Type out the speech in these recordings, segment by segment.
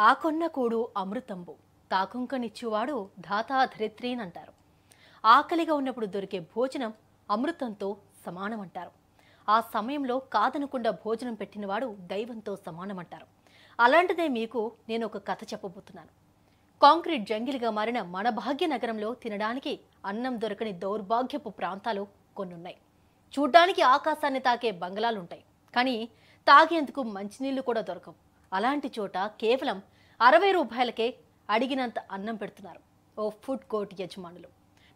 ఆకొన్న కూడు అమృతంబు. తాకుంకనిచ్చువాడు ధాతా ధరిత్రీన్ అంటారు ఆకలిగా ఉన్నప్పుడు దొరికే భోజనం అమృతంతో సమానమంటారు. ఆ సమయంలో కాదనకుండా భోజనం పెట్టినవాడు దైవంతో సమానమంటారు. అలాంటిదే మీకు నేను ఒక కథ చెప్పబోతున్నాను. కాంక్రీట్ జంగిల్గా మారిన మన భాగ్యనగరంలో తినడానికి అన్నం దొరకని దౌర్భాగ్యపు ప్రాంతాలు కొన్నున్నాయి. చూడ్డానికి ఆకాశాన్ని తాకే బంగ్లాలుంటాయి. కానీ తాగేందుకు మంచినీళ్ళు కూడా దొరకవు. అలాంటి చోట కేవలం అరవై రూపాయలకే అడిగినంత అన్నం పెడుతున్నారు ఓ ఫుడ్ కోర్ట్ యజమానులు.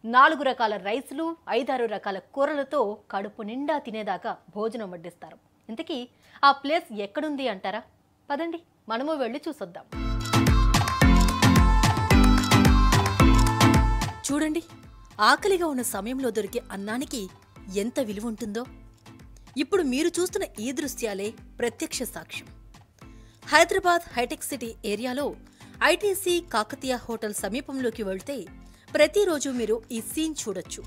నాలుగు రకాల రైసులు ఐదారు రకాల కూరలతో కడుపు నిండా తినేదాకా భోజనం వడ్డిస్తారు. ఇంతకీ ఆ ప్లేస్ ఎక్కడుంది అంటారా? పదండి మనము వెళ్ళి చూసొద్దాం. చూడండి ఆకలిగా ఉన్న సమయంలో దొరికే అన్నానికి ఎంత విలువ ఉంటుందో. ఇప్పుడు మీరు చూస్తున్న ఈ దృశ్యాలే ప్రత్యక్ష సాక్ష్యం. హైదరాబాద్ హైటెక్ సిటీ ఏరియాలో ఐటీసీ కాకతీయ హోటల్ సమీపంలోకి వెళ్తే ప్రతిరోజు మీరు ఈ సీన్ చూడొచ్చు.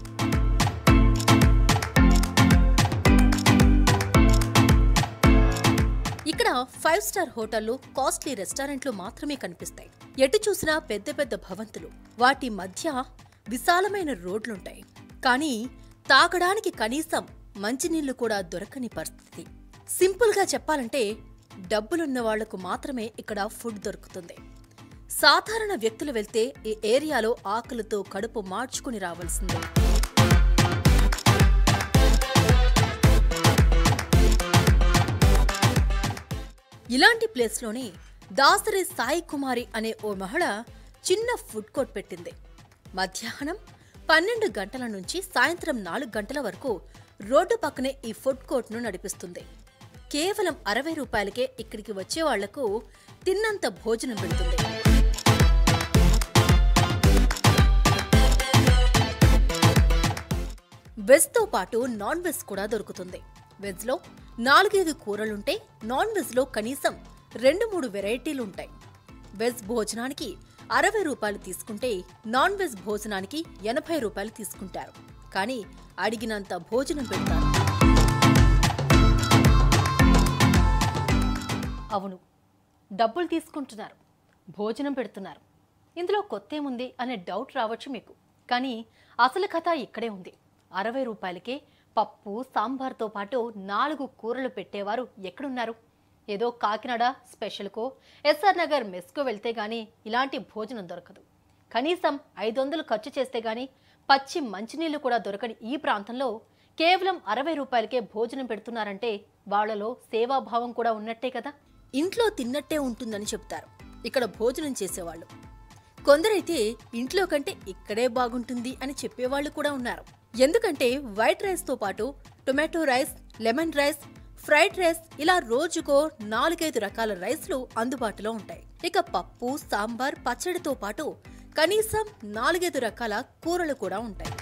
ఇక్కడ ఫైవ్ స్టార్ హోటళ్ళు కాస్ట్లీ రెస్టారెంట్లు మాత్రమే కనిపిస్తాయి. ఎటు చూసినా పెద్ద పెద్ద భవంతులు. వాటి మధ్య విశాలమైన రోడ్లుంటాయి. కానీ తాగడానికి కనీసం మంచినీళ్ళు కూడా దొరకని పరిస్థితి. సింపుల్గా చెప్పాలంటే డబ్బులున్న వాళ్ళకు మాత్రమే ఇక్కడ ఫుడ్ దొరుకుతుంది. సాధారణ వ్యక్తులు వెళ్తే ఈ ఏరియాలో ఆకలితో కడుపు మార్చుకుని రావాల్సిందే. ఇలాంటి ప్లేస్లోనే దాసరి సాయి కుమారి అనే ఓ మహిళ చిన్న ఫుడ్ కోర్ట్ పెట్టింది. మధ్యాహ్నం పన్నెండు గంటల నుంచి సాయంత్రం నాలుగు గంటల వరకు రోడ్డు పక్కనే ఈ ఫుడ్ కోర్ట్ను నడిపిస్తుంది. కేవలం అరవై రూపాయలకే ఇక్కడికి వచ్చే వాళ్ళకు తిన్నంత భోజనం పెడుతుంది. వెజ్తో పాటు నాన్ వెజ్ కూడా దొరుకుతుంది. వెజ్లో నాలుగైదు కూరలుంటే నాన్ వెజ్లో కనీసం రెండు మూడు వెరైటీలు ఉంటాయి వెజ్ భోజనానికి అరవై రూపాయలు తీసుకుంటే నాన్ వెజ్ భోజనానికి ఎనభై రూపాయలు తీసుకుంటారు. కానీ అడిగినంత భోజనం పెడతారు. అవును. డబ్బులు తీసుకుంటున్నారు. భోజనం పెడుతున్నారు. ఇందులో కొత్తేముంది అనే డౌట్ రావచ్చు మీకు. కానీ అసలు కథ ఇక్కడే ఉంది. అరవై రూపాయలకే పప్పు సాంబార్తో పాటు నాలుగు కూరలు పెట్టేవారు ఎక్కడున్నారు? ఏదో కాకినాడ స్పెషల్కో ఎస్ఆర్ నగర్ మెస్కో వెళ్తే గానీ ఇలాంటి భోజనం దొరకదు. కనీసం ఐదు వందలు ఖర్చు చేస్తే గానీ పచ్చి మంచినీళ్ళు కూడా దొరకని ఈ ప్రాంతంలో కేవలం అరవై రూపాయలకే భోజనం పెడుతున్నారంటే వాళ్ళలో సేవాభావం కూడా ఉన్నట్టే కదా? ఇంట్లో తిన్నట్టే ఉంటుందని చెప్తారు. ఇక్కడ భోజనం చేసేవాళ్ళు. కొందరైతే ఇంట్లో కంటే ఇక్కడే బాగుంటుంది అని చెప్పేవాళ్ళు కూడా ఉన్నారు. ఎందుకంటే వైట్ రైస్తో పాటు tomato rice lemon rice fried rice ఇలా రోజుకో నాలుగైదు రకాల రైస్లు అందుబాటులో ఉంటాయి. ఇక పప్పు సాంబార్ పచ్చడితో పాటు కనీసం నాలుగైదు రకాల కూరలు కూడా ఉంటాయి.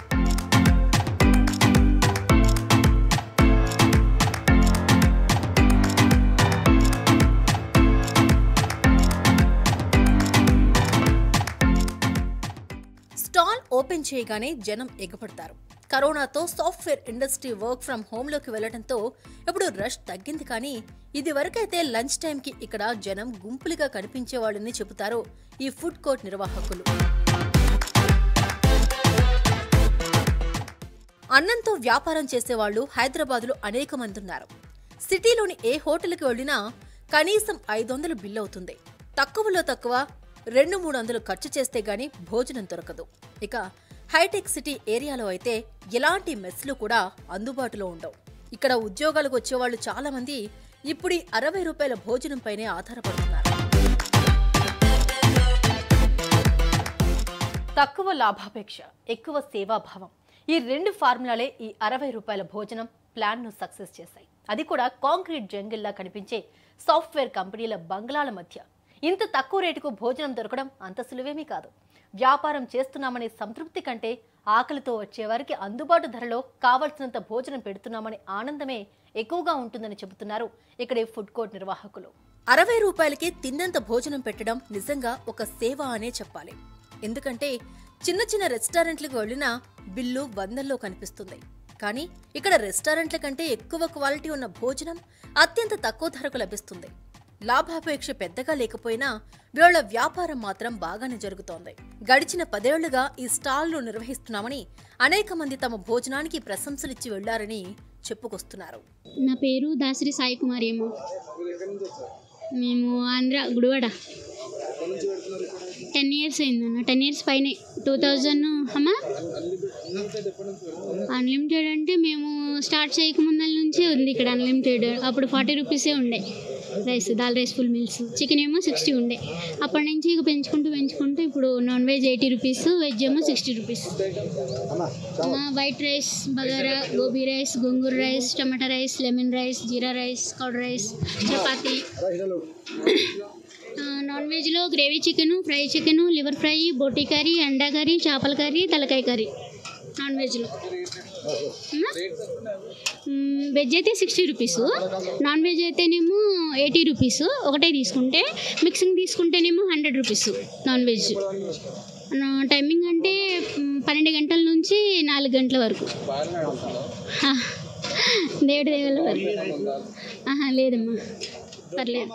చేయగానే జనం ఎగపడతారు. కరోనాతో సాఫ్ట్వేర్ ఇండస్ట్రీ వర్క్ ఫ్రం హోమ్లోకి వెళ్ళడంతో ఇప్పుడు రష్ తగ్గింది కానీ ఇది వరకైతే లంచ్ టైంకి ఇక్కడ జనం గుంపులుగా కనిపించేవాళ్ళని చెబుతారు ఈ ఫుడ్ కోర్ట్ నిర్వాహకులు. అన్నంతో వ్యాపారం చేసేవాళ్ళు హైదరాబాద్లో అనేక మంది ఉన్నారు. సిటీలోని ఏ హోటల్కి వెళ్ళినా కనీసం ఐదు వందలు బిల్ అవుతుంది. తక్కువలో తక్కువ రెండు మూడు వందలు ఖర్చు చేస్తే గానీ భోజనం దొరకదు. ఇక హైటెక్ సిటీ ఏరియాలో అయితే ఎలాంటి మెస్లు కూడా అందుబాటులో ఉండవు. ఇక్కడ ఉద్యోగాలకు వచ్చేవాళ్ళు చాలా మంది ఇప్పుడు ఈ అరవై రూపాయల భోజనంపైనే ఆధారపడుతున్నారు. తక్కువ లాభాపేక్ష ఎక్కువ సేవాభావం. ఈ రెండు ఫార్ములాలే ఈ అరవై రూపాయల భోజనం ప్లాన్ను సక్సెస్ చేశాయి. అది కూడా కాంక్రీట్ జంగిల్లా కనిపించే సాఫ్ట్వేర్ కంపెనీల బంగ్లాల మధ్య. ఇంత తక్కువ రేటుకు భోజనం దొరకడం అంత సులువేమీ కాదు. వ్యాపారం చేస్తున్నామనే సంతృప్తి కంటే ఆకలితో వచ్చేవారికి అందుబాటు ధరలో కావలసినంత భోజనం పెడుతున్నామనే ఆనందమే ఎక్కువగా ఉంటుందని చెబుతున్నారు ఇక్కడి ఫుడ్ కోర్ట్ నిర్వాహకులు. అరవై రూపాయలకి తిన్నంత భోజనం పెట్టడం నిజంగా ఒక సేవ అనే చెప్పాలి. ఎందుకంటే చిన్న చిన్న రెస్టారెంట్లకు వెళ్ళినా బిల్లు వందల్లో కనిపిస్తుంది. కానీ ఇక్కడ రెస్టారెంట్ల కంటే ఎక్కువ క్వాలిటీ ఉన్న భోజనం అత్యంత తక్కువ ధరకు లభిస్తుంది. లాభాపేక్ష పెద్దగా లేకపోయినా వీళ్ళ వ్యాపారం మాత్రం బాగానే జరుగుతోంది. గడిచిన పదేళ్ళుగా ఈ స్టాల్ను నిర్వహిస్తున్నామని అనేక మంది తమ భోజనానికి ప్రశంసలిచ్చి వెళ్ళారని చెప్పుకొస్తున్నారు. నా పేరు దాసరి సాయి కుమారి ఏమో మేము ఆంధ్ర గుడివాడ. టెన్ ఇయర్స్ అయిందన్న. టెన్ ఇయర్స్ పైనే. టూ థౌజండ్ అమ్మా? అన్లిమిటెడ్ అంటే మేము స్టార్ట్ చేయకముందల నుంచే ఉంది ఇక్కడ అన్లిమిటెడ్ అప్పుడు ఫార్టీ రూపీసే ఉండే. Rice dal rice full meals. Chicken ఏమో సిక్స్టీ ఉండే. అప్పటి నుంచి ఇక పెంచుకుంటూ పెంచుకుంటూ ఇప్పుడు non veg eighty rupees veg ఏమో sixty rupees. White rice bagara gobi rice gongura rice tomato rice lemon rice jeera rice curd rice chapati. Non వెజ్లో gravy chicken fry chicken liver fry boti curry anda curry చేపల curry తలకాయ curry. Non వెజ్లో veg అయితే sixty rupees. Non veg అయితేనేమో eighty rupees. ఒకటే తీసుకుంటే mixing తీసుకుంటేనేమో hundred rupees non veg. నా టైమింగ్ అంటే పన్నెండు గంటల నుంచి నాలుగు గంటల వరకు. దేవుడి దేవుల వరకు. ఆహా, లేదమ్మా. పర్లేదు.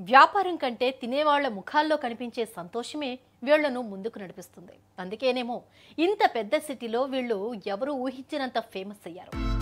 వ్యాపారం కంటే తినేవాళ్ళ ముఖాల్లో కనిపించే సంతోషమే వీళ్ళను ముందుకు నడిపిస్తుంది. అందుకేనేమో ఇంత పెద్ద సిటీలో వీళ్ళు ఎవరూ ఊహించినంత ఫేమస్ అయ్యారు.